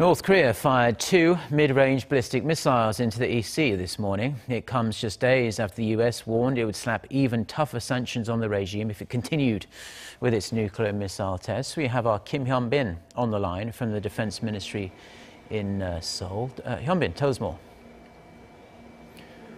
North Korea fired two mid-range ballistic missiles into the East Sea this morning. It comes just days after the U.S. warned it would slap even tougher sanctions on the regime if it continued with its nuclear missile tests. We have our Kim Hyun-bin on the line from the Defense Ministry in uh, Seoul. Uh, Hyun-bin, tell us more.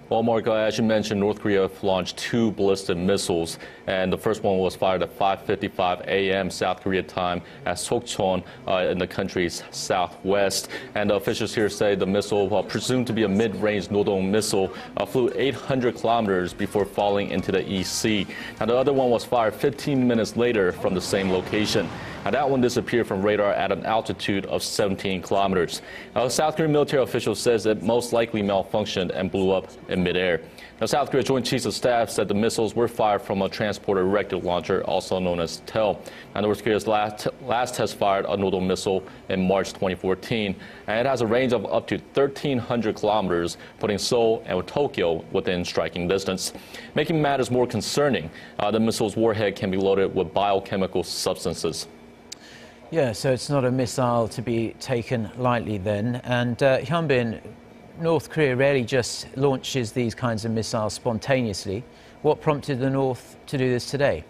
Well, Mark, as you mentioned, North Korea launched two ballistic missiles, and the first one was fired at 5:55 a.m. South Korea time at Sukchon uh, in the country's southwest. And officials here say the missile, uh, presumed to be a mid-range Nodong missile, uh, flew 800 kilometers before falling into the East Sea. Now, the other one was fired 15 minutes later from the same location. Now, that one disappeared from radar at an altitude of 17 kilometers. Now, South Korean military official says it most likely malfunctioned and blew up in midair. Now, South Korea Joint Chiefs of Staff said the missiles were fired from a transporter erector launcher, also known as TEL. Now, North Korea's last, last test fired a Nodong missile in March 2014, and it has a range of up to 1,300 kilometers, putting Seoul and Tokyo within striking distance. Making matters more concerning, uh, the missile's warhead can be loaded with biochemical substances. Yeah, so it's not a missile to be taken lightly then. And uh, Hyunbin, North Korea rarely just launches these kinds of missiles spontaneously. What prompted the North to do this today?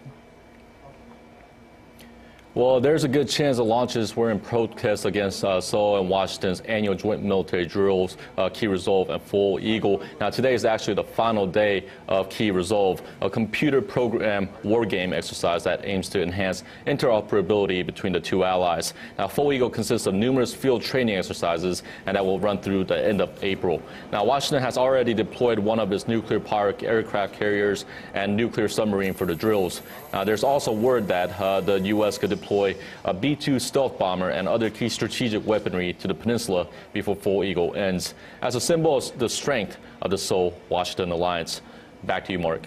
Well, there's a good chance the launches were in protest against uh, Seoul and Washington's annual joint military drills, uh, Key Resolve and Foal Eagle. Now, today is actually the final day of Key Resolve, a computer program war game exercise that aims to enhance interoperability between the two allies. Now, Foal Eagle consists of numerous field training exercises, and that will run through the end of April. Now, Washington has already deployed one of its nuclear powered aircraft carriers and nuclear submarine for the drills. Now, there's also word that uh, the U.S. could deploy deploy a B-2 stealth bomber and other key strategic weaponry to the peninsula before Foal Eagle ends, as a symbol of the strength of the Seoul-Washington alliance. Back to you, Mark.